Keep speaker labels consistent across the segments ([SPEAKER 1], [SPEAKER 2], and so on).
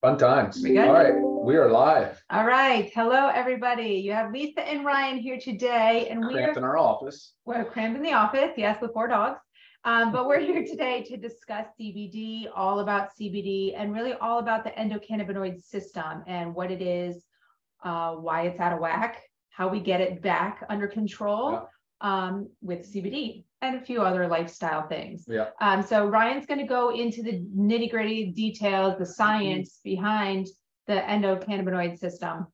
[SPEAKER 1] Fun times.
[SPEAKER 2] We?
[SPEAKER 1] All right, we are live.
[SPEAKER 2] All right. Hello, everybody. You have Lisa and Ryan here today, and we're
[SPEAKER 1] Cramped in our office.
[SPEAKER 2] we're crammed in the office. Yes, with four dogs. Um, but we're here today to discuss CBD, all about CBD, and really all about the endocannabinoid system and what it is, uh, why it's out of whack, how we get it back under control um, with CBD, and a few other lifestyle things.
[SPEAKER 1] Yeah.
[SPEAKER 2] Um, so Ryan's going to go into the nitty gritty details, the science behind the endocannabinoid system,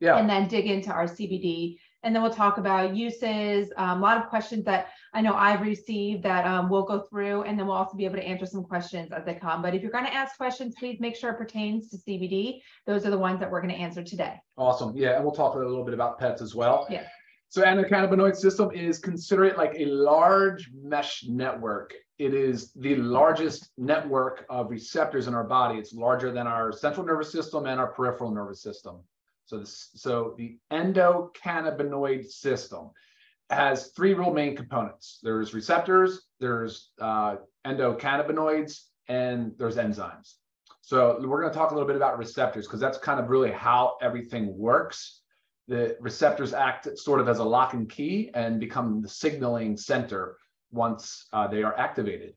[SPEAKER 1] Yeah.
[SPEAKER 2] and then dig into our CBD. And then we'll talk about uses, um, a lot of questions that I know I've received that um, we'll go through, and then we'll also be able to answer some questions as they come. But if you're going to ask questions, please make sure it pertains to CBD. Those are the ones that we're going to answer today.
[SPEAKER 1] Awesome. Yeah, and we'll talk a little bit about pets as well.
[SPEAKER 2] Yeah.
[SPEAKER 1] So endocannabinoid system is consider it like a large mesh network. It is the largest network of receptors in our body. It's larger than our central nervous system and our peripheral nervous system. So this, so the endocannabinoid system has three real main components. There's receptors, there's uh, endocannabinoids, and there's enzymes. So we're going to talk a little bit about receptors because that's kind of really how everything works. The receptors act sort of as a lock and key and become the signaling center once uh, they are activated.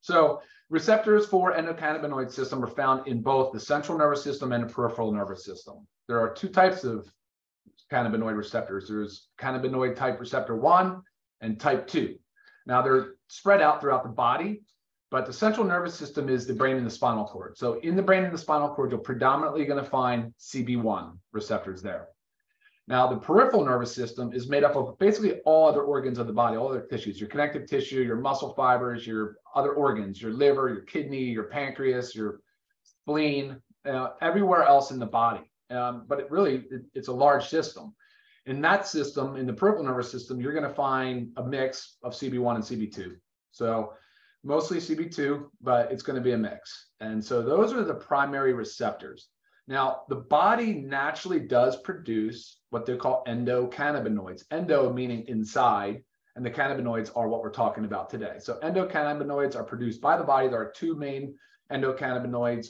[SPEAKER 1] So receptors for endocannabinoid system are found in both the central nervous system and the peripheral nervous system. There are two types of cannabinoid receptors. There's cannabinoid type receptor one and type two. Now they're spread out throughout the body, but the central nervous system is the brain and the spinal cord. So in the brain and the spinal cord, you're predominantly going to find CB1 receptors there. Now, the peripheral nervous system is made up of basically all other organs of the body, all other tissues, your connective tissue, your muscle fibers, your other organs, your liver, your kidney, your pancreas, your spleen, uh, everywhere else in the body. Um, but it really, it, it's a large system. In that system, in the peripheral nervous system, you're going to find a mix of CB1 and CB2. So mostly CB2, but it's going to be a mix. And so those are the primary receptors. Now, the body naturally does produce what they call endocannabinoids. Endo meaning inside, and the cannabinoids are what we're talking about today. So endocannabinoids are produced by the body. There are two main endocannabinoids.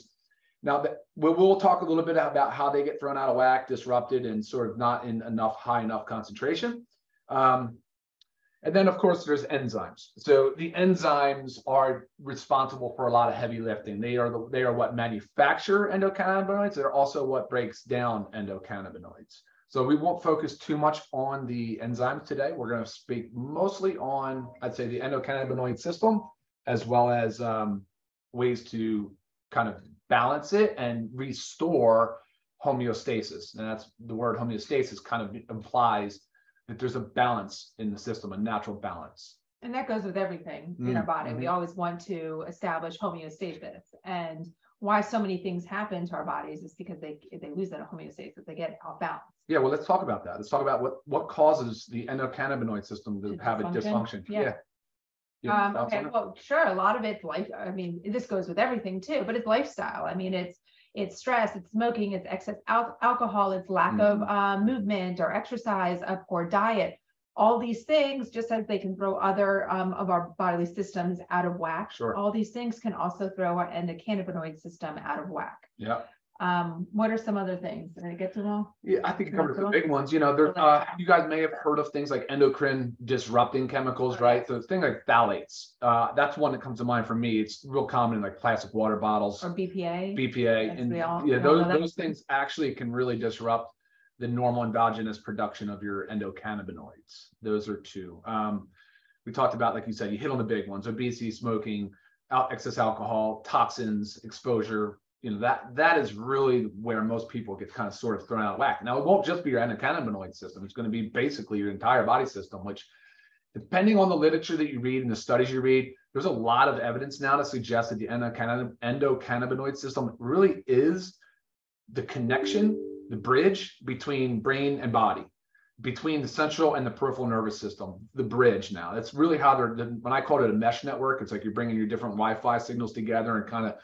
[SPEAKER 1] Now, we will talk a little bit about how they get thrown out of whack, disrupted, and sort of not in enough high enough concentration. Um, and then, of course, there's enzymes. So the enzymes are responsible for a lot of heavy lifting. They are the, they are what manufacture endocannabinoids. They're also what breaks down endocannabinoids. So we won't focus too much on the enzymes today. We're going to speak mostly on, I'd say, the endocannabinoid system, as well as um, ways to kind of balance it and restore homeostasis. And that's the word homeostasis kind of implies that there's a balance in the system, a natural balance.
[SPEAKER 2] And that goes with everything in our body. We always want to establish homeostasis. And why so many things happen to our bodies is because they they lose that homeostasis, they get off balance.
[SPEAKER 1] Yeah, well, let's talk about that. Let's talk about what what causes the endocannabinoid system to
[SPEAKER 2] To
[SPEAKER 1] have a
[SPEAKER 2] dysfunction? Yeah.
[SPEAKER 1] You
[SPEAKER 2] Um, okay, well, sure, a lot of it's life, I mean, this goes with everything too, but it's lifestyle. I mean, it's it's stress, it's smoking, it's excess al- alcohol, it's lack of
[SPEAKER 1] Mm-hmm.
[SPEAKER 2] uh, movement or exercise, a poor diet. All these things, just as they can throw other um, of our bodily systems out of whack,
[SPEAKER 1] Sure.
[SPEAKER 2] all these things can also throw our endocannabinoid system out of whack.
[SPEAKER 1] Yeah,
[SPEAKER 2] Um, what are some other things? Did I get to know?
[SPEAKER 1] yeah, I think you covered the big ones. You know, there, uh, you guys may have heard of things like endocrine disrupting chemicals,
[SPEAKER 2] Oh,
[SPEAKER 1] right? So things like phthalates. Uh, that's one that comes to mind for me. It's real common in like plastic water bottles.
[SPEAKER 2] Or BPA?
[SPEAKER 1] BPA
[SPEAKER 2] Yes,
[SPEAKER 1] and
[SPEAKER 2] all-
[SPEAKER 1] yeah,
[SPEAKER 2] we all know
[SPEAKER 1] those those things actually can really disrupt the normal endogenous production of your endocannabinoids. Those are two. Um, we talked about, like you said, you hit on the big ones: obesity, smoking, excess alcohol, toxins, exposure. You know that that is really where most people get kind of sort of thrown out of whack. Now it won't just be your endocannabinoid system; it's going to be basically your entire body system, which depending on the literature that you read and the studies you read, there's a lot of evidence now to suggest that the endocannabinoid system really is the connection, the bridge between brain and body, between the central and the peripheral nervous system, the bridge now. That's really how they're, when I called it a mesh network, it's like you're bringing your different Wi Fi signals together and kind of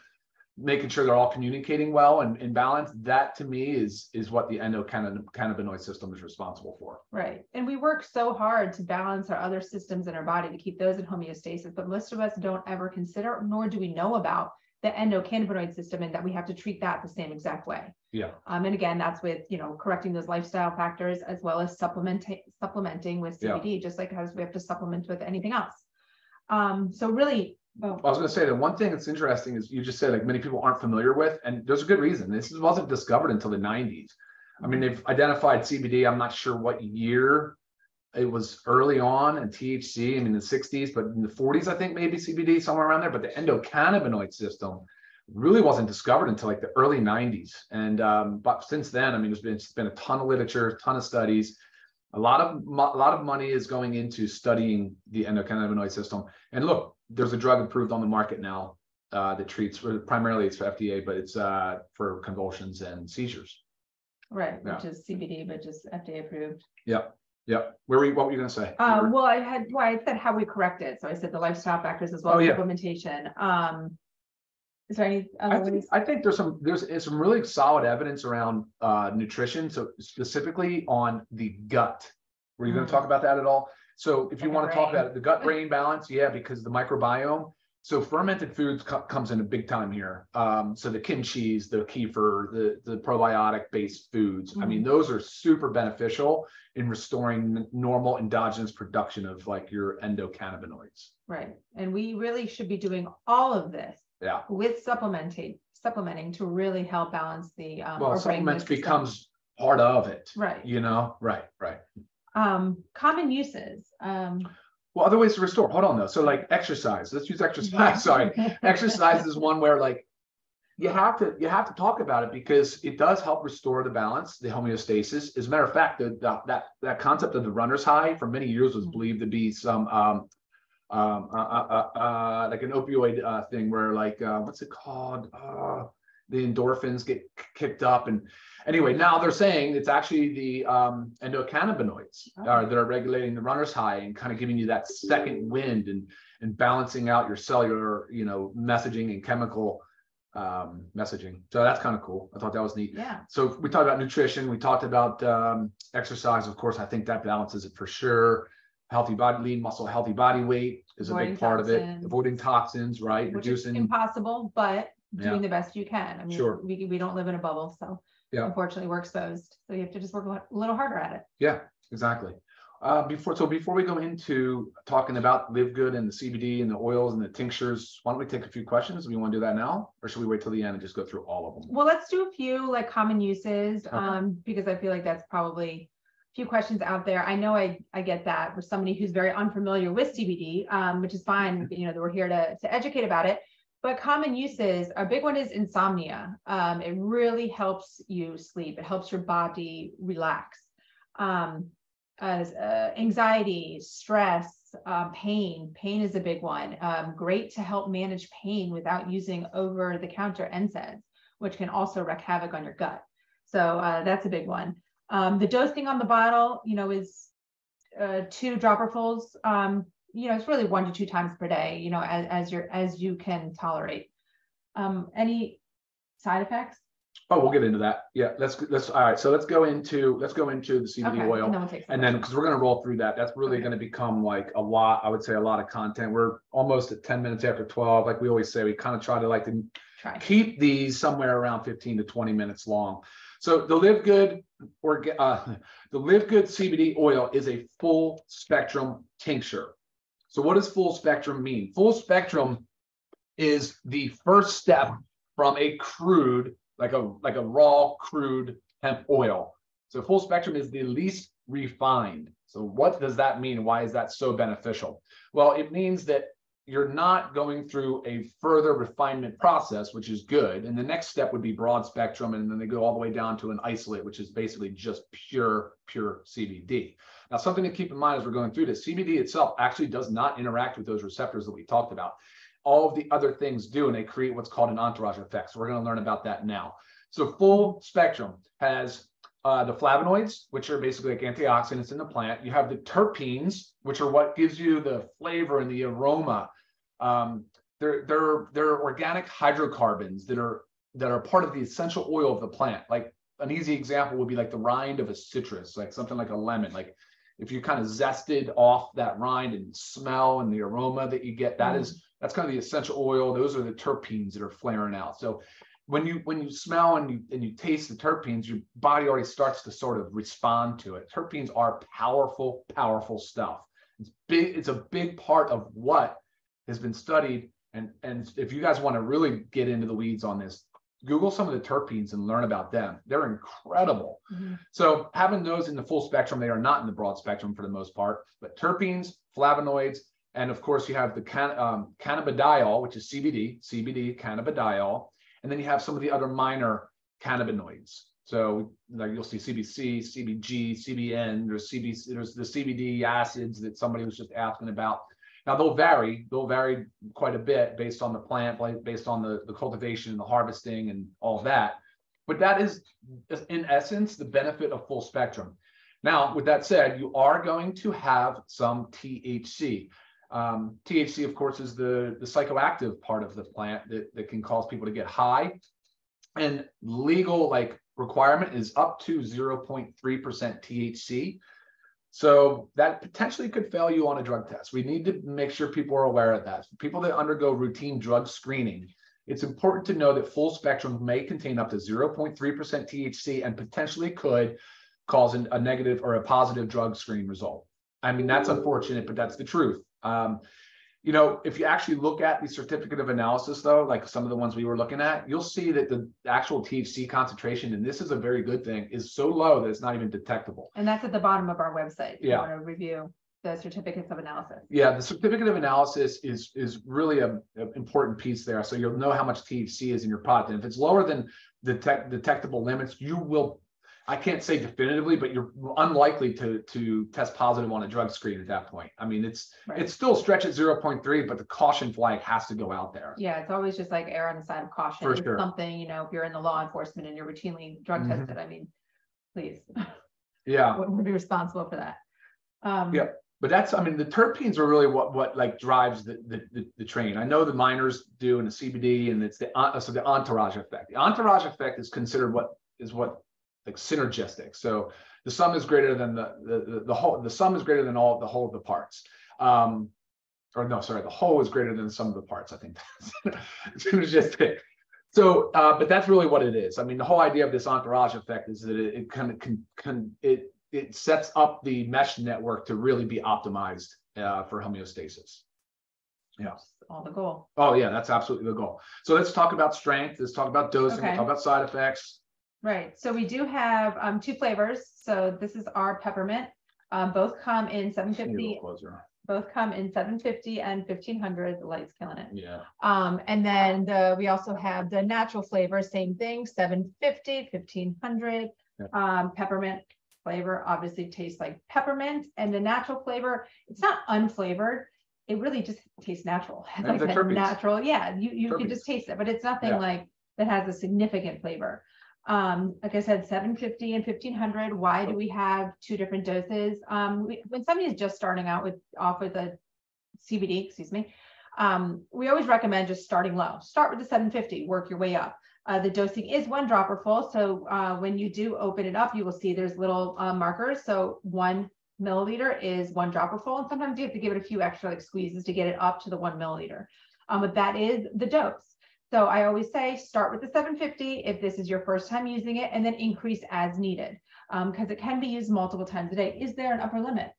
[SPEAKER 1] making sure they're all communicating well and in balance. That to me is is what the endocannabinoid system is responsible for.
[SPEAKER 2] Right. And we work so hard to balance our other systems in our body to keep those in homeostasis, but most of us don't ever consider, nor do we know about the endocannabinoid system and that we have to treat that the same exact way.
[SPEAKER 1] Yeah.
[SPEAKER 2] Um, and again, that's with, you know, correcting those lifestyle factors as well as supplementing, supplementing with
[SPEAKER 1] Yeah.
[SPEAKER 2] CBD, just like as we have to supplement with anything else. Um, so really,
[SPEAKER 1] I was going to say that one thing that's interesting is you just said like many people aren't familiar with, and there's a good reason. This wasn't discovered until the 90s. I mean, they've identified CBD. I'm not sure what year it was early on and THC, I mean, the 60s, but in the 40s, I think maybe CBD, somewhere around there. But the endocannabinoid system really wasn't discovered until like the early 90s. And um, but since then, I mean, there's been, it's been a ton of literature, a ton of studies. A lot of a lot of money is going into studying the endocannabinoid system. And look, there's a drug approved on the market now uh, that treats primarily it's for FDA, but it's uh, for convulsions and seizures.
[SPEAKER 2] right,
[SPEAKER 1] Yeah.
[SPEAKER 2] which is CBD, but just FDA approved.
[SPEAKER 1] Yeah. Yeah. Where were you, what were you going to say?
[SPEAKER 2] Uh, well, I had, well, I said how we correct it. So I said the lifestyle factors as well
[SPEAKER 1] Oh,
[SPEAKER 2] as
[SPEAKER 1] yeah.
[SPEAKER 2] supplementation. Um, is there any
[SPEAKER 1] I
[SPEAKER 2] other
[SPEAKER 1] think,
[SPEAKER 2] ways?
[SPEAKER 1] I think there's some there's, there's some really solid evidence around uh, nutrition. So specifically on the gut. Were you going
[SPEAKER 2] Mm.
[SPEAKER 1] to talk about that at all? So if you want to talk about it, the gut brain balance, yeah, because the microbiome. So fermented foods co- comes in a big time here. Um, so the kimchi's, the kefir, the the probiotic based foods. I
[SPEAKER 2] Mm-hmm.
[SPEAKER 1] mean, those are super beneficial in restoring normal endogenous production of like your endocannabinoids.
[SPEAKER 2] Right. And we really should be doing all of this
[SPEAKER 1] Yeah.
[SPEAKER 2] with supplementing, supplementing to really help balance the. um,
[SPEAKER 1] Well, supplements becomes part of it.
[SPEAKER 2] Right.
[SPEAKER 1] You know, right, right.
[SPEAKER 2] Um, common uses, um.
[SPEAKER 1] Well, other ways to restore. Hold on though. So like exercise. Let's use exercise. Sorry. Exercise is one where like you have to you have to talk about it because it does help restore the balance, the homeostasis. As a matter of fact, the, the- that that concept of the runner's high for many years was believed to be some um um uh, uh, uh, uh, like an opioid uh, thing where like uh, what's it called? The endorphins get kicked up. And anyway now they're saying it's actually the um, endocannabinoids uh, that are regulating the runner's high and kind of giving you that second wind and and balancing out your cellular you know messaging and chemical um, messaging. So that's kind of cool. I thought that was neat.
[SPEAKER 2] Yeah,
[SPEAKER 1] so we talked about nutrition. We talked about um, exercise. Of course i think that balances it for sure. Healthy body lean muscle healthy body weight is a big part of it. avoiding toxins right?
[SPEAKER 2] Which
[SPEAKER 1] reducing
[SPEAKER 2] impossible, but
[SPEAKER 1] Yeah.
[SPEAKER 2] doing the best you can. I mean,
[SPEAKER 1] Sure.
[SPEAKER 2] we, we don't live in a bubble, so.
[SPEAKER 1] Yeah.
[SPEAKER 2] Unfortunately, we're exposed, so you have to just work a a little harder at it.
[SPEAKER 1] Yeah, exactly. Uh, before so before we go into talking about Live Good and the CBD and the oils and the tinctures, why don't we take a few questions? Do we want to do that now, or should we wait till the end and just go through all of them?
[SPEAKER 2] Well, let's do a few like common uses,
[SPEAKER 1] Okay.
[SPEAKER 2] um, because I feel like that's probably a few questions out there. I know I, I get that for somebody who's very unfamiliar with CBD, um, which is fine, you know, that we're here to, to educate about it. But common uses, a big one is insomnia. Um, it really helps you sleep. It helps your body relax. Um, as uh, anxiety, stress, um, pain. Pain is a big one. Um, great to help manage pain without using over-the-counter NSAIDs, which can also wreak havoc on your gut. So uh, that's a big one. Um, the dosing on the bottle, you know, is uh, two dropperfuls. You know, it's really one to two times per day. You know, as as you're as you can tolerate. Um, any side effects?
[SPEAKER 1] Oh, we'll get into that. Yeah, let's let's all right. So let's go into let's go into the CBD
[SPEAKER 2] Okay,
[SPEAKER 1] oil.
[SPEAKER 2] and then we'll take some
[SPEAKER 1] And then,
[SPEAKER 2] questions.
[SPEAKER 1] because we're going to roll through that, that's really
[SPEAKER 2] Okay.
[SPEAKER 1] going to become like a lot, I would say a lot of content. We're almost at 10 minutes after 12. Like we always say, we kind of try to like to
[SPEAKER 2] try.
[SPEAKER 1] keep these somewhere around 15 to 20 minutes long. So the Live Good or uh, the Live Good CBD oil is a full spectrum tincture. So what does full spectrum mean? Full spectrum is the first step from a crude, like a like a raw crude hemp oil. So full spectrum is the least refined. So what does that mean? Why is that so beneficial? Well, it means that you're not going through a further refinement process, which is good. And the next step would be broad spectrum, and then they go all the way down to an isolate, which is basically just pure, pure CBD. Now, something to keep in mind as we're going through this, CBD itself actually does not interact with those receptors that we talked about. All of the other things do, and they create what's called an entourage effect. So we're going to learn about that now. So full spectrum has uh, the flavonoids, which are basically like antioxidants in the plant. You have the terpenes, which are what gives you the flavor and the aroma. Um, they're they're they're organic hydrocarbons that are that are part of the essential oil of the plant. Like an easy example would be like the rind of a citrus, like something like a lemon. Like if you kind of zested off that rind and smell and the aroma that you get, that mm. is That's kind of the essential oil. Those are the terpenes that are flaring out. So when you when you smell and you and you taste the terpenes, your body already starts to sort of respond to it. Terpenes are powerful, powerful stuff. It's big. It's a big part of what has been studied. And and if you guys want to really get into the weeds on this, Google some of the terpenes and learn about them. They're incredible. Mm-hmm. So having those in the full spectrum, they are not in the broad spectrum for the most part, but terpenes, flavonoids, and of course you have the can, um, cannabidiol, which is CBD, CBD, cannabidiol, and then you have some of the other minor cannabinoids. So like you'll see CBC, CBG, CBN, there's CB, there's the CBD acids that somebody was just asking about. Now they'll vary, they'll vary quite a bit based on the plant, based on the, the cultivation and the harvesting and all that. But that is in essence the benefit of full spectrum. Now, with that said, you are going to have some THC. Um, THC, of course, is the, the psychoactive part of the plant that, that can cause people to get high. And legal like requirement is up to 0.3% THC. So that potentially could fail you on a drug test. We need to make sure people are aware of that. People that undergo routine drug screening, it's important to know that full spectrum may contain up to 0.3% THC and potentially could cause an, a negative or a positive drug screen result. I mean, that's unfortunate, but that's the truth. Um, you know, if you actually look at the certificate of analysis, though, like some of the ones we were looking at, you'll see that the actual THC concentration, and this is a very good thing, is so low that it's not even detectable.
[SPEAKER 2] And that's at the bottom of our website. If yeah. You want to review the certificates of analysis.
[SPEAKER 1] Yeah, the certificate of analysis is is really a, important piece there. So you'll know how much THC is in your product, and if it's lower than detect, detectable limits, you will I can't say definitively, but you're unlikely to to test positive on a drug screen at that point. I mean, it's right. it's still stretch at 0.3, but the caution flag has to go out there.
[SPEAKER 2] Yeah, it's always just like err on the side of caution. For sure. Something, you know, if you're in the law enforcement and you're routinely drug mm-hmm. tested, I mean, please.
[SPEAKER 1] Yeah.
[SPEAKER 2] would be responsible for that.
[SPEAKER 1] Um, yeah. But that's, I mean, the terpenes are really what what like drives the the, the, the train. I know the miners do and the CBD, and it's the uh, so the entourage effect. The entourage effect is considered what is what like synergistic. So the sum is greater than the, the, the, whole, the sum is greater than all the whole of the parts. Um, or no, sorry, the whole is greater than the sum of the parts. I think that's synergistic. So, uh, but that's really what it is. I mean, the whole idea of this entourage effect is that it, it kind of can, can it it sets up the mesh network to really be optimized uh, for homeostasis. Yeah.
[SPEAKER 2] All the goal.
[SPEAKER 1] Oh yeah, that's absolutely the goal. So let's talk about strength. Let's talk about dosing. Okay. talk about side effects.
[SPEAKER 2] Right. So we do have um, two flavors. So this is our peppermint. Um, both come in 750. Both come in 750 and 1500. The light's killing it.
[SPEAKER 1] Yeah.
[SPEAKER 2] Um, and then the, we also have the natural flavor, same thing, 750, 1500. Yeah. Um, peppermint flavor obviously tastes like peppermint, and the natural flavor, it's not unflavored. It really just tastes natural. like natural. Yeah, you, you can just taste it, but it's nothing yeah. like that has a significant flavor. Um, like I said, 750 and 1500. Why do we have two different doses? Um, we, when somebody is just starting out with off with a CBD, excuse me, um, we always recommend just starting low. Start with the 750, work your way up. Uh, the dosing is one dropper full. So uh, when you do open it up, you will see there's little uh, markers. So one milliliter is one dropper full. And sometimes you have to give it a few extra like squeezes to get it up to the one milliliter. Um, but that is the dose. So I always say start with the 750 if this is your first time using it and then increase as needed because um, it can be used multiple times a day. Is there an upper limit?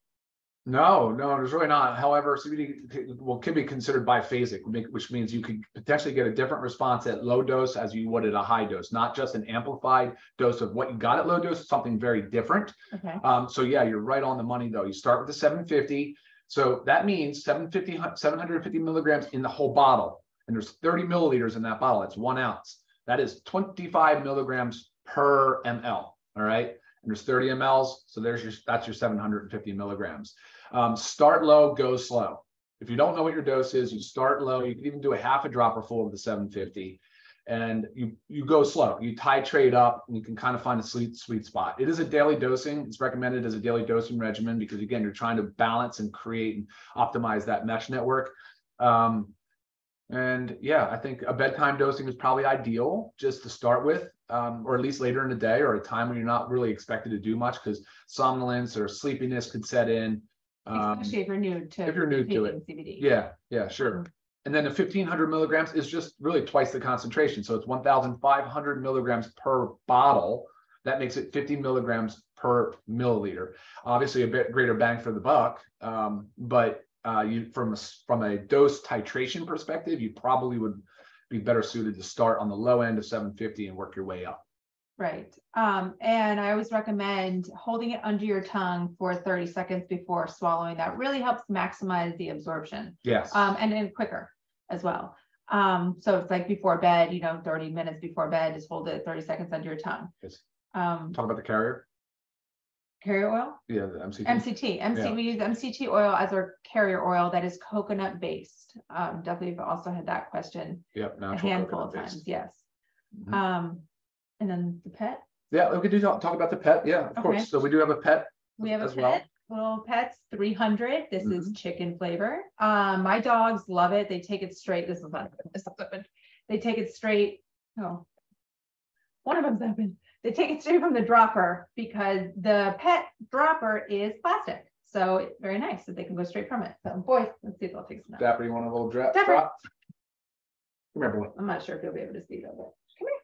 [SPEAKER 1] No, no, there's really not. However, CBD will can be considered biphasic, which means you could potentially get a different response at low dose as you would at a high dose, not just an amplified dose of what you got at low dose, something very different. Okay. Um, so yeah, you're right on the money though. You start with the 750. So that means 750, 750 milligrams in the whole bottle and there's 30 milliliters in that bottle. It's one ounce. That is 25 milligrams per ml. All right. And there's 30 mLs. So there's your, that's your 750 milligrams. Um, start low, go slow. If you don't know what your dose is, you start low. You can even do a half a dropper full of the 750 and you you go slow. You titrate up and you can kind of find a sweet sweet spot. It is a daily dosing. It's recommended as a daily dosing regimen because again, you're trying to balance and create and optimize that mesh network. Um, and yeah, I think a bedtime dosing is probably ideal just to start with, um, or at least later in the day or a time when you're not really expected to do much because somnolence or sleepiness could set in.
[SPEAKER 2] Um, Especially if you're new to
[SPEAKER 1] if you're new to it. CBD. Yeah, yeah, sure. and then the 1500 milligrams is just really twice the concentration. So it's 1500 milligrams per bottle. That makes it 50 milligrams per milliliter. Obviously, a bit greater bang for the buck, um, but uh, you from a, from a dose titration perspective, you probably would be better suited to start on the low end of 750 and work your way up.
[SPEAKER 2] Right. Um, and I always recommend holding it under your tongue for 30 seconds before swallowing. That really helps maximize the absorption.
[SPEAKER 1] Yes.
[SPEAKER 2] Um, and then quicker as well. Um, so it's like before bed, you know, 30 minutes before bed, just hold it 30 seconds under your tongue.
[SPEAKER 1] Yes.
[SPEAKER 2] Um,
[SPEAKER 1] Talk about the carrier.
[SPEAKER 2] Carrier oil,
[SPEAKER 1] Yeah, the MCT.
[SPEAKER 2] MCT, MC,
[SPEAKER 1] Yeah.
[SPEAKER 2] we use MCT oil as our carrier oil that is coconut based. Um, definitely have also had that question
[SPEAKER 1] Yep.
[SPEAKER 2] a handful of times. Yes.
[SPEAKER 1] Mhm.
[SPEAKER 2] Um, and then the pet,
[SPEAKER 1] Yeah, we could do talk, talk about the pet. Yeah, of
[SPEAKER 2] Okay.
[SPEAKER 1] course. So we do have a pet.
[SPEAKER 2] We have a
[SPEAKER 1] as well.
[SPEAKER 2] pet, little pets, three hundred. This is
[SPEAKER 1] Mhm.
[SPEAKER 2] chicken flavor. Um, my dogs love it. They take it straight. This is not, this is open. They take it straight. Oh. One of them's open. They take it straight from the dropper because the pet dropper is plastic. So it's very nice that they can go straight from it. So boy, let's see if they'll take some.
[SPEAKER 1] Dapper, you want a little drop?
[SPEAKER 2] Dapper.
[SPEAKER 1] drop? Come here, boy.
[SPEAKER 2] I'm not sure if you'll be able to see them, but come here.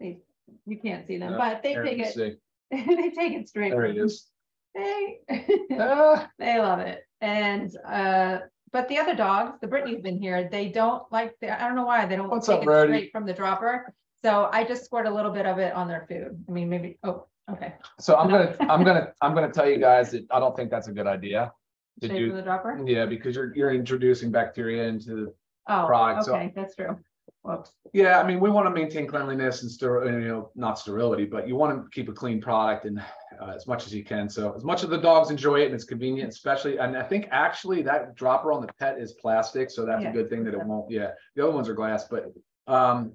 [SPEAKER 2] They, you can't see them,
[SPEAKER 1] Yeah,
[SPEAKER 2] but they take it,
[SPEAKER 1] see.
[SPEAKER 2] they take it straight.
[SPEAKER 1] There he is.
[SPEAKER 2] They.
[SPEAKER 1] Ah,
[SPEAKER 2] They love it. And uh, but the other dogs, the Brittany's been here, they don't like the, I don't know why, they don't
[SPEAKER 1] What's
[SPEAKER 2] take
[SPEAKER 1] up,
[SPEAKER 2] it
[SPEAKER 1] Brody?
[SPEAKER 2] straight from the dropper. So I just squirt a little bit of it on their food. I mean, maybe, oh, okay.
[SPEAKER 1] So I'm gonna, I'm gonna, I'm gonna tell you guys that I don't think that's a good idea. To
[SPEAKER 2] from
[SPEAKER 1] do,
[SPEAKER 2] the dropper?
[SPEAKER 1] yeah, because you're, you're introducing bacteria into,
[SPEAKER 2] Oh,
[SPEAKER 1] product, so-
[SPEAKER 2] okay, that's true. Whoops.
[SPEAKER 1] yeah, I mean, we want to maintain cleanliness and steril, you know, not sterility, but you want to keep a clean product and uh, as much as you can. So as much as the dogs enjoy it and it's convenient, especially, and I think actually that dropper on the pet is plastic, so that's a good thing that it won't, yeah. The other ones are glass, but, um,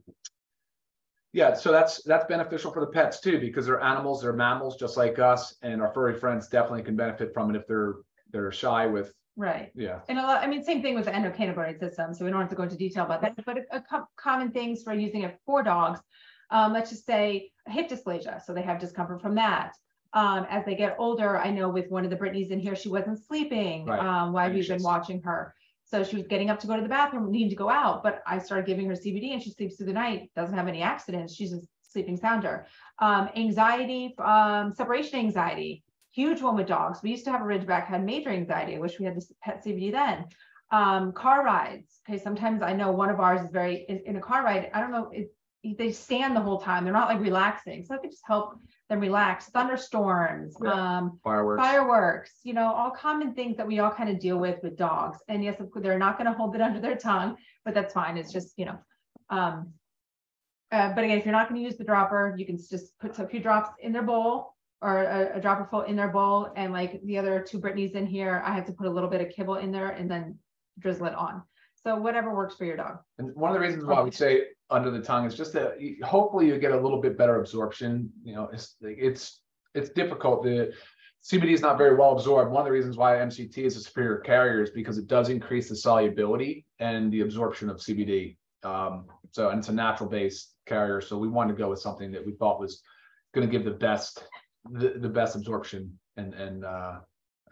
[SPEAKER 1] yeah, so that's, that's beneficial for the pets too, because they're animals, they're mammals just like us, and our furry friends definitely can benefit from it if they're, they're shy with,
[SPEAKER 2] Right.
[SPEAKER 1] yeah.
[SPEAKER 2] And a lot, I mean, same thing with the endocannabinoid system, so we don't have to go into detail about that, but a, a co- common things for using it for dogs. Um, let's just say hip dysplasia, so they have discomfort from that. Um, as they get older, I know with one of the Brittanys in here, she wasn't sleeping,
[SPEAKER 1] Right.
[SPEAKER 2] um, while we've been watching her. So she was getting up to go to the bathroom, needing to go out, but I started giving her CBD and she sleeps through the night, doesn't have any accidents, she's a sleeping sounder. Um, anxiety, um, separation anxiety, huge one with dogs. We used to have a Ridgeback had major anxiety. I wish we had this pet CBD then. Um, car rides. Okay, sometimes I know one of ours is very in, in a car ride. I don't know. They stand the whole time. They're not like relaxing, so it could just help them relax. Thunderstorms,
[SPEAKER 1] Yeah.
[SPEAKER 2] um,
[SPEAKER 1] Fireworks.
[SPEAKER 2] fireworks. You know, all common things that we all kind of deal with with dogs. And yes, of course, they're not going to hold it under their tongue, but that's fine. It's just you know. Um, uh, but again, if you're not going to use the dropper, you can just put a few drops in their bowl or a, a dropper full in their bowl. And like the other two Brittanys in here, I had to put a little bit of kibble in there and then drizzle it on. So whatever works for your dog.
[SPEAKER 1] And one of the reasons why we say under the tongue is just that hopefully you get a little bit better absorption. You know, it's it's it's difficult. The CBD is not very well absorbed. One of the reasons why MCT is a superior carrier is because it does increase the solubility and the absorption of CBD. Um, so and it's a natural based carrier. So we wanted to go with something that we thought was going to give the best the, the best absorption and and uh,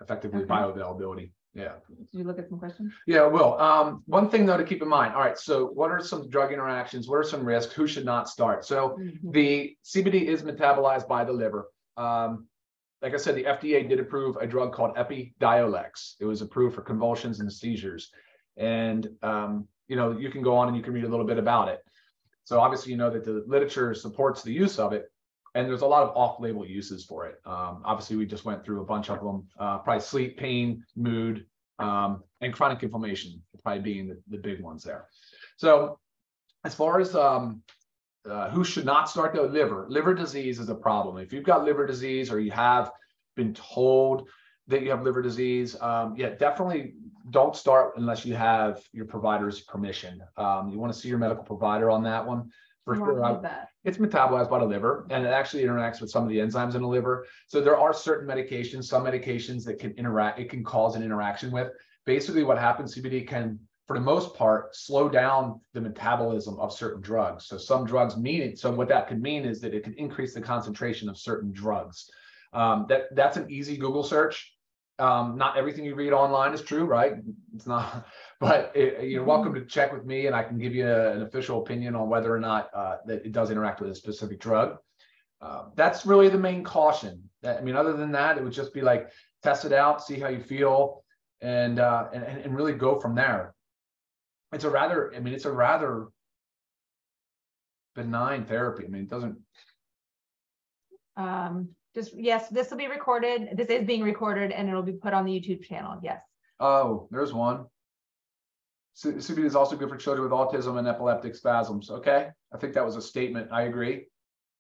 [SPEAKER 1] effectively
[SPEAKER 2] Okay.
[SPEAKER 1] bioavailability. Yeah.
[SPEAKER 2] Did you look at some questions?
[SPEAKER 1] Yeah, well, um, one thing though to keep in mind, all right, so what are some drug interactions? What are some risks? Who should not start? So
[SPEAKER 2] Mhm.
[SPEAKER 1] the CBD is metabolized by the liver. Um, like I said, the FDA did approve a drug called Epidiolex. It was approved for convulsions and seizures. And, um, you know, you can go on and you can read a little bit about it. So obviously, you know that the literature supports the use of it. And there's a lot of off-label uses for it. Um, obviously, we just went through a bunch of them, uh, probably sleep, pain, mood, um, and chronic inflammation, probably being the, the big ones there. So as far as um, uh, who should not start the liver, liver disease is a problem. If you've got liver disease or you have been told that you have liver disease, um, yeah, definitely don't start unless you have your provider's permission. Um, you want to see your medical provider on that one. For
[SPEAKER 2] Why
[SPEAKER 1] sure, I-
[SPEAKER 2] that?
[SPEAKER 1] it's metabolized by the liver and it actually interacts with some of the enzymes in the liver. So there are certain medications, some medications that can interact, it can cause an interaction with. Basically, what happens, CBD can, for the most part, slow down the metabolism of certain drugs. So some drugs mean it. So what that could mean is that it can increase the concentration of certain drugs. Um, that that's an easy Google search. Um, not everything you read online is true, right? It's not, but it, you're welcome to check with me and I can give you a- an official opinion on whether or not uh, that it does interact with a specific drug. Uh, that's really the main caution. That- I mean, other than that, it would just be like test it out, see how you feel, and uh, and and and really go from there. It's a rather, I mean, it's a rather benign therapy. I mean, it doesn't.
[SPEAKER 2] Um, just, yes, this will be recorded. This is being recorded and it'll be put on the YouTube channel. Yes.
[SPEAKER 1] Oh, there's one. CBD is also good for children with autism and epileptic spasms. Okay, I think that was a statement. I agree.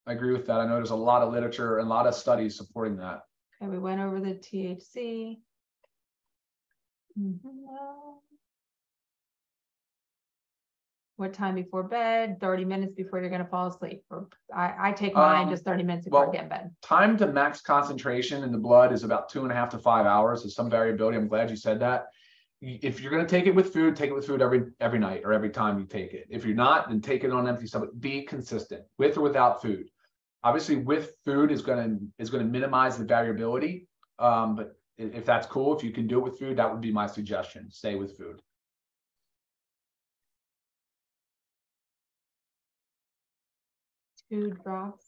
[SPEAKER 1] I agree with that. I know there's a lot of literature and a lot of studies supporting that.
[SPEAKER 2] Okay, we went over the THC. Mhm. What time before bed? Thirty minutes before you're gonna fall asleep? Or I, I take mine
[SPEAKER 1] Um,
[SPEAKER 2] just thirty minutes before I
[SPEAKER 1] well-
[SPEAKER 2] get in bed.
[SPEAKER 1] Time to max concentration in the blood is about two and a half to five hours. There's some variability. I'm glad you said that. If you're gonna take it with food, take it with food every every night or every time you take it. If you're not, then take it on empty stomach. Be consistent with or without food. Obviously, with food is gonna is gonna minimize the variability. Um, but if that's cool, if you can do it with food, that would be my suggestion. Stay with food.
[SPEAKER 2] Two drops.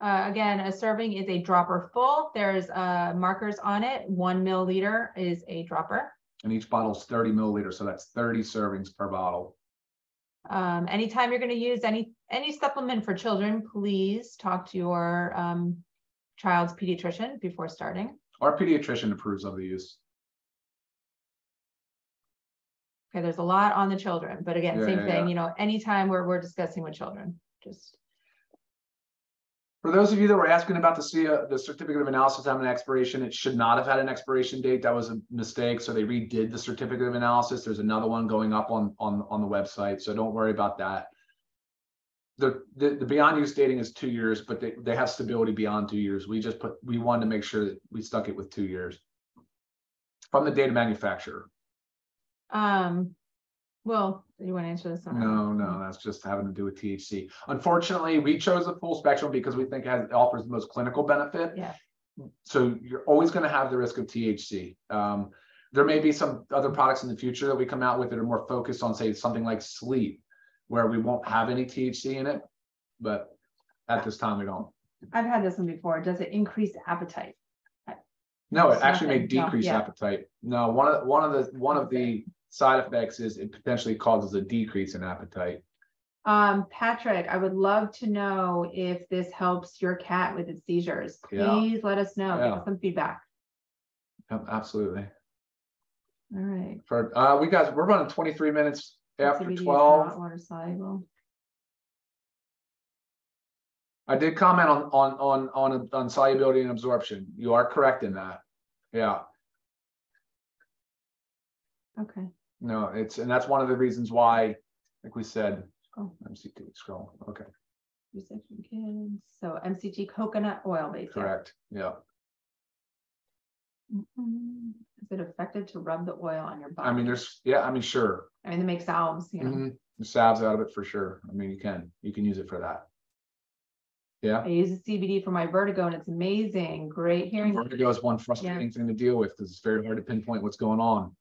[SPEAKER 2] Uh, again, a serving is a dropper full. There's uh markers on it. One milliliter is a dropper.
[SPEAKER 1] And each bottle is 30 milliliters, so that's 30 servings per bottle.
[SPEAKER 2] Um, anytime you're gonna use any, any supplement for children, please talk to your um child's pediatrician before starting.
[SPEAKER 1] Our pediatrician approves of the use.
[SPEAKER 2] Okay, there's a lot on the children, but again,
[SPEAKER 1] Yeah,
[SPEAKER 2] same
[SPEAKER 1] yeah,
[SPEAKER 2] thing,
[SPEAKER 1] yeah.
[SPEAKER 2] you know, anytime we're, we're discussing with children, just,
[SPEAKER 1] For those of you that were asking about the C, uh, the certificate of analysis having an expiration, it should not have had an expiration date. That was a mistake. So they redid the certificate of analysis. There's another one going up on, on, on the website. So don't worry about that. The, the, the beyond use dating is two years, but they, they have stability beyond two years. We just put, we wanted to make sure that we stuck it with two years. From the data manufacturer.
[SPEAKER 2] um, well, you want to answer this? one?
[SPEAKER 1] No, no, that's just having to do with THC. Unfortunately, we chose the full spectrum because we think it has, it offers the most clinical benefit.
[SPEAKER 2] Yeah.
[SPEAKER 1] So you're always gonna have the risk of THC. Um, there may be some other products in the future that we come out with that are more focused on, say, something like sleep, where we won't have any THC in it, but at this time, we don't.
[SPEAKER 2] I've had this one before. Does it increase appetite?
[SPEAKER 1] No, it
[SPEAKER 2] It's
[SPEAKER 1] actually may
[SPEAKER 2] nothing. No,
[SPEAKER 1] decrease
[SPEAKER 2] yeah.
[SPEAKER 1] appetite. No, one of, one of the, one of the side effects is it potentially causes a decrease in appetite.
[SPEAKER 2] Um, Patrick, I would love to know if this helps your cat with its seizures.
[SPEAKER 1] Yeah.
[SPEAKER 2] Please let us know, give us some feedback.
[SPEAKER 1] Absolutely.
[SPEAKER 2] All right.
[SPEAKER 1] For, uh, we guys, we're running twenty-three minutes after
[SPEAKER 2] CBD is
[SPEAKER 1] twelve.
[SPEAKER 2] not Water soluble.
[SPEAKER 1] I did comment on, on, on, on, on solubility and absorption. You are correct in that. Yeah,
[SPEAKER 2] Okay.
[SPEAKER 1] No, it's, and that's one of the reasons why, like we said,
[SPEAKER 2] Oh.
[SPEAKER 1] MCT scroll, okay,
[SPEAKER 2] Resection so MCT coconut oil yeah.
[SPEAKER 1] correct, yeah.
[SPEAKER 2] Mhm. Is it effective to rub the oil on your body?
[SPEAKER 1] I mean, there's, yeah, I mean, sure.
[SPEAKER 2] I mean, they make salves, you know.
[SPEAKER 1] Mhm. The salves out of it for sure. I mean, you can, you can use it for that. Yeah.
[SPEAKER 2] I use the CBD for my vertigo and it's amazing. Great hearing.
[SPEAKER 1] Vertigo is one frustrating thing to deal with because it's very hard to pinpoint what's going on.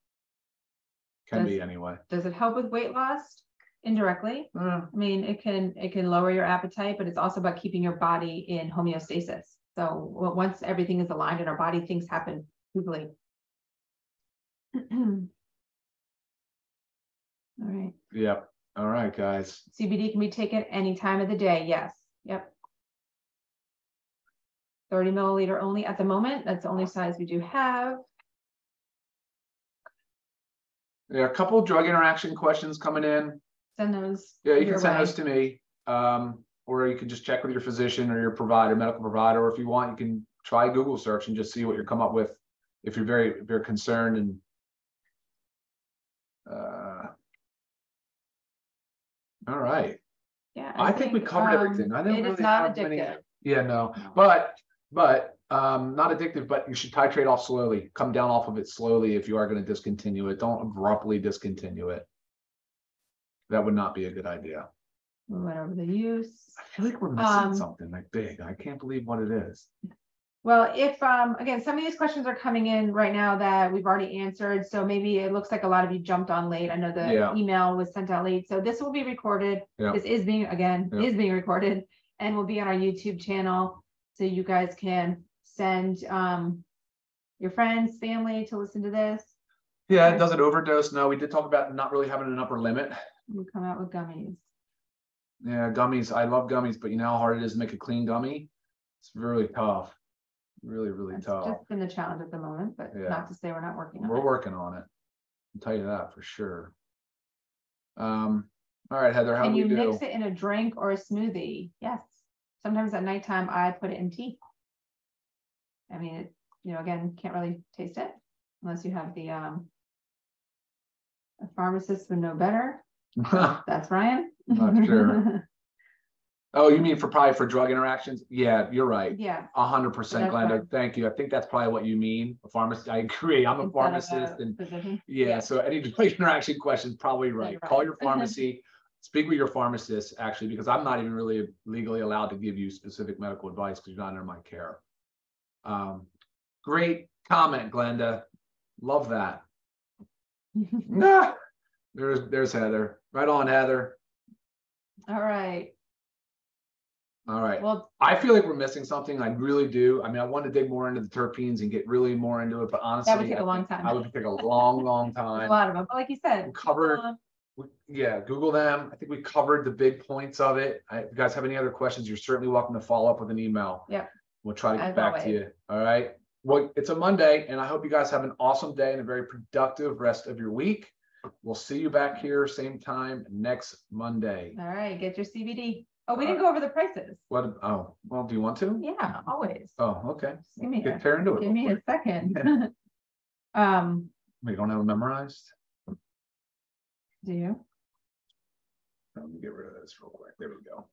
[SPEAKER 1] Can be
[SPEAKER 2] Does-
[SPEAKER 1] anyway.
[SPEAKER 2] Does it help with weight loss? Indirectly.
[SPEAKER 1] Uh,
[SPEAKER 2] I mean, it can, it can lower your appetite, but it's also about keeping your body in homeostasis. So once everything is aligned in our body, things happen quickly. All right,
[SPEAKER 1] Yep. All right, guys.
[SPEAKER 2] CBD can be taken any time of the day. Yes, yep. Thirty milliliter only at the moment. That's the only size we do have.
[SPEAKER 1] There are a couple of drug interaction questions coming in.
[SPEAKER 2] Send those.
[SPEAKER 1] Yeah, you can send
[SPEAKER 2] way.
[SPEAKER 1] those to me. Um, or you can just check with your physician or your provider, medical provider, or if you want, you can try Google search and just see what you come up with. If you're very, very concerned and. Uh. All right,
[SPEAKER 2] Yeah.
[SPEAKER 1] I think we covered
[SPEAKER 2] um,
[SPEAKER 1] everything. I didn't
[SPEAKER 2] It is
[SPEAKER 1] really
[SPEAKER 2] not
[SPEAKER 1] have many- yeah, No. but, but, um, not addictive, but you should titrate off slowly, come down off of it slowly if you are gonna discontinue it. Don't abruptly discontinue it. That would not be a good idea.
[SPEAKER 2] We went over the use.
[SPEAKER 1] I feel like we're missing
[SPEAKER 2] Um,
[SPEAKER 1] something like big. I can't believe what it is.
[SPEAKER 2] Well, if, um, again, some of these questions are coming in right now that we've already answered, so maybe it looks like a lot of you jumped on late. I know the
[SPEAKER 1] Yeah.
[SPEAKER 2] email was sent out late, so this will be recorded.
[SPEAKER 1] Yeah.
[SPEAKER 2] This is being, again,
[SPEAKER 1] Yeah.
[SPEAKER 2] is being recorded and will be on our YouTube channel. So you guys can send, um, your friends, family to listen to this.
[SPEAKER 1] Yeah, it doesn't overdose. No, we did talk about not really having an upper limit.
[SPEAKER 2] We come out with gummies.
[SPEAKER 1] Yeah, gummies. I love gummies, but you know how hard it is to make a clean gummy? It's really tough. Really, really
[SPEAKER 2] That's
[SPEAKER 1] tough.
[SPEAKER 2] just been the challenge at the moment, but
[SPEAKER 1] Yeah.
[SPEAKER 2] not to say we're not working on
[SPEAKER 1] We're
[SPEAKER 2] it.
[SPEAKER 1] working on it. I'll tell you that for sure. Um, all right, Heather, how
[SPEAKER 2] Can
[SPEAKER 1] do
[SPEAKER 2] you
[SPEAKER 1] we
[SPEAKER 2] mix it in a drink or a smoothie? Yes. Sometimes at nighttime I put it in tea. I mean, it, you know, again, can't really taste it unless you have the, um. A pharmacist would know better. That's Ryan.
[SPEAKER 1] Not sure. Oh, you mean for probably for drug interactions? Yeah, you're right.
[SPEAKER 2] Yeah.
[SPEAKER 1] A hundred percent, Glenda.
[SPEAKER 2] fine.
[SPEAKER 1] Thank you. I think that's probably what you mean. A pharmacist. I agree. I'm a
[SPEAKER 2] instead
[SPEAKER 1] pharmacist
[SPEAKER 2] a
[SPEAKER 1] and
[SPEAKER 2] physician.
[SPEAKER 1] Yeah, so any drug interaction questions, probably right.
[SPEAKER 2] you're
[SPEAKER 1] Call your pharmacy, speak with your pharmacist, actually, because I'm not even really legally allowed to give you specific medical advice because you're not under my care. Um, great comment, Glenda. Love that. Nah, There's, there's Heather. Right on, Heather.
[SPEAKER 2] All right.
[SPEAKER 1] All right.
[SPEAKER 2] Well,
[SPEAKER 1] I feel like we're missing something. I really do. I mean, I want to dig more into the terpenes and get really more into it, but honestly.
[SPEAKER 2] That would take
[SPEAKER 1] I
[SPEAKER 2] a long time.
[SPEAKER 1] I would take a long, long time.
[SPEAKER 2] a lot of them, but like you said. Uh,
[SPEAKER 1] We- Yeah, Google them. I think we covered the big points of it. I- If you guys have any other questions, you're certainly welcome to follow up with an email.
[SPEAKER 2] Yep.
[SPEAKER 1] We'll try to get back to you. All right. Well, it's a Monday and I hope you guys have an awesome day and a very productive rest of your week. We'll see you back here same time next Monday.
[SPEAKER 2] All right, get your CBD. Oh, we didn't go over the prices.
[SPEAKER 1] What, oh, well, do you want to?
[SPEAKER 2] Yeah, always.
[SPEAKER 1] Oh, okay.
[SPEAKER 2] Give me a,
[SPEAKER 1] Get tear into it.
[SPEAKER 2] give me a second. Um,
[SPEAKER 1] We don't have it memorized.
[SPEAKER 2] do you?
[SPEAKER 1] Let me get rid of this real quick. There we go.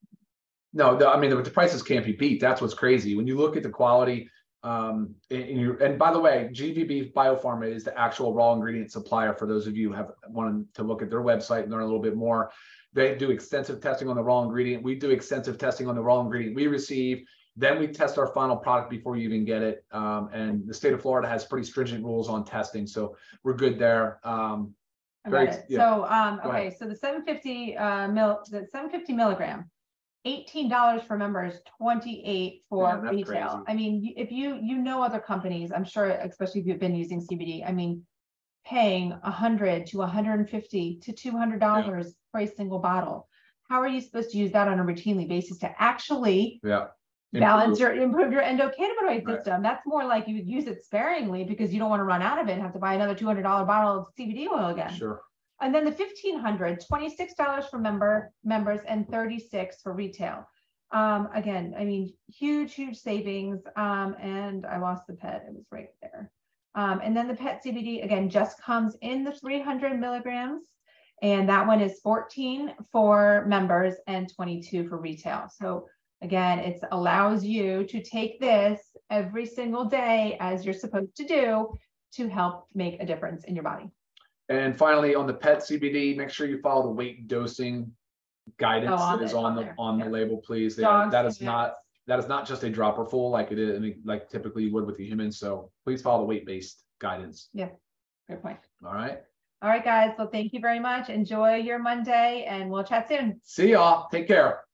[SPEAKER 1] No, the, I mean, the, the prices can't be beat. That's what's crazy. When you look at the quality, um, and, and you, and by the way, GVB Biopharma is the actual raw ingredient supplier for those of you who have wanted to look at their website and learn a little bit more. They do extensive testing on the raw ingredient. We do extensive testing on the raw ingredient we receive. Then we test our final product before you even get it. Um, and the state of Florida has pretty stringent rules on testing, so we're good there. Um, Very
[SPEAKER 2] got
[SPEAKER 1] ex-
[SPEAKER 2] it.
[SPEAKER 1] yeah.
[SPEAKER 2] So, um, okay, so the seven fifty, uh, mil, the seven fifty milligram. Eighteen dollars for members, twenty-eight for
[SPEAKER 1] that's
[SPEAKER 2] retail.
[SPEAKER 1] crazy.
[SPEAKER 2] I mean, if you, you know other companies, I'm sure, especially if you've been using CBD, I mean. Paying a hundred to hundred and fifty to two hundred dollars for a single bottle. How are you supposed to use that on a routinely basis to actually
[SPEAKER 1] yeah.
[SPEAKER 2] balance your, improve your endocannabinoid
[SPEAKER 1] Right.
[SPEAKER 2] system. That's more like you would use it sparingly because you don't want to run out of it and have to buy another two hundred dollar bottle of CBD oil again.
[SPEAKER 1] Sure.
[SPEAKER 2] And then the fifteen hundred, twenty-six dollars for member, members and thirty-six for retail. Um, again, I mean, huge, huge savings. Um, and I lost the pet, it was right there. Um, and then the pet CBD, again, just comes in the three hundred milligrams. And that one is fourteen for members and twenty-two for retail. So again, it allows you to take this every single day as you're supposed to do to help make a difference in your body.
[SPEAKER 1] And finally, on the pet CBD, make sure you follow the weight dosing guidance
[SPEAKER 2] Oh,
[SPEAKER 1] that is on the,
[SPEAKER 2] there,
[SPEAKER 1] on the
[SPEAKER 2] yeah.
[SPEAKER 1] label, please. That that is not, that is not just a dropper full like it is, like typically you would with the humans. So please follow the weight-based guidance.
[SPEAKER 2] Yeah, good point.
[SPEAKER 1] All right.
[SPEAKER 2] All right, guys. Well, thank you very much. Enjoy your Monday and we'll chat soon.
[SPEAKER 1] See y'all. Take care.